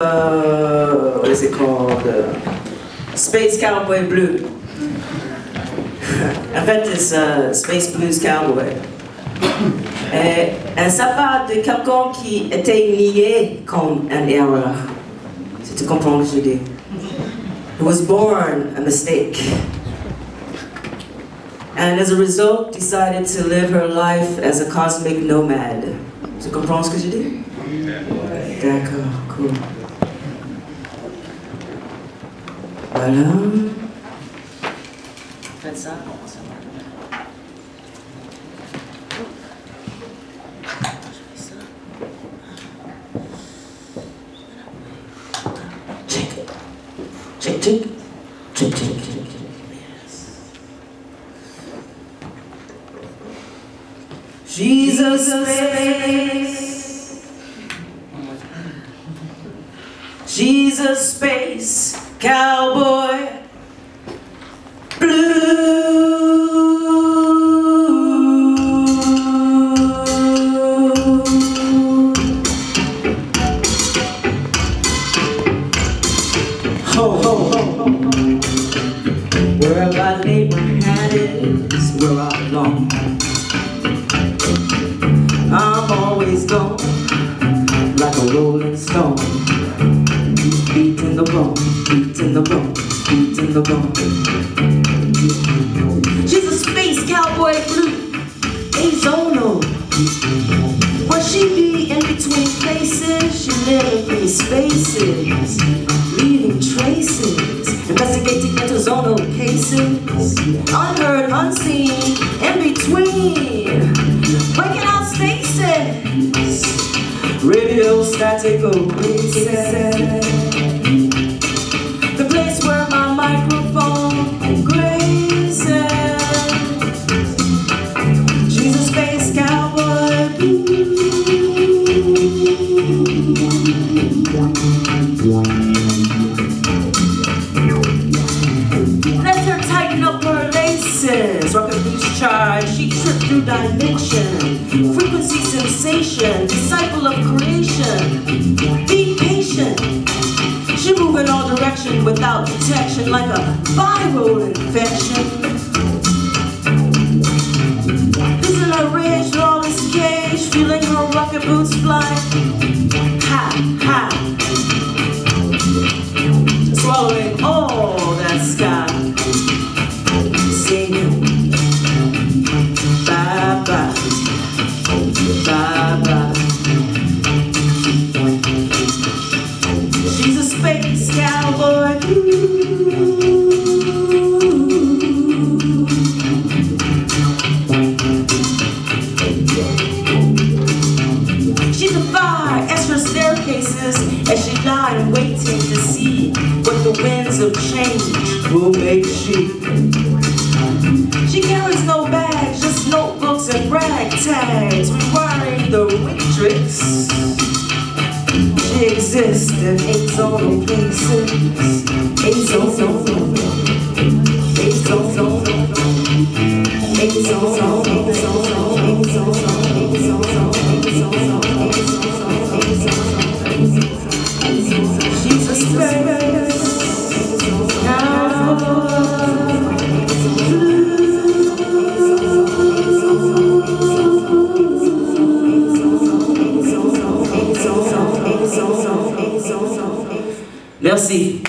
Uh, what is it called? Uh, Space Cowboy Blue. en fait, c'est uh, Space Blues Cowboy. Et, ça parle de quelqu'un qui était lié comme une erreur. Si tu comprends ce que je dis. He was born a mistake. And as a result, decided to live her life as a cosmic nomad. Tu comprends ce que je dis? D'accord, cool. Voilà. Faites ça. Check. Check, check. Check, check, check. Yes. Jesus space. Jesus space, cowboy, blue. Ho, ho, ho. Wherever I lay my hat is where I belong. I'm always gone like a rolling stone. Beat in the bone, in the bone, in the bone. She's a space cowboy blue, Azono. Where she be in between places, she live in spaces, leaving traces, investigating Azono cases, unheard, unseen, in between, breaking out spaces, radio static oh, oasis. Dimension. Frequency sensation. Disciple of creation. Be patient. She move in all direction without detection like a viral infection. This is her rage, lawless cage, feeling her rocket boots fly. Space cowboy. She's a fire, extra staircases as she lied waiting to see what the winds of change will make she. She carries no bags, just notebooks and rag tags, exists in eight zone places. Eight zone. Eight zone. Eight zone. Eight zone. Merci.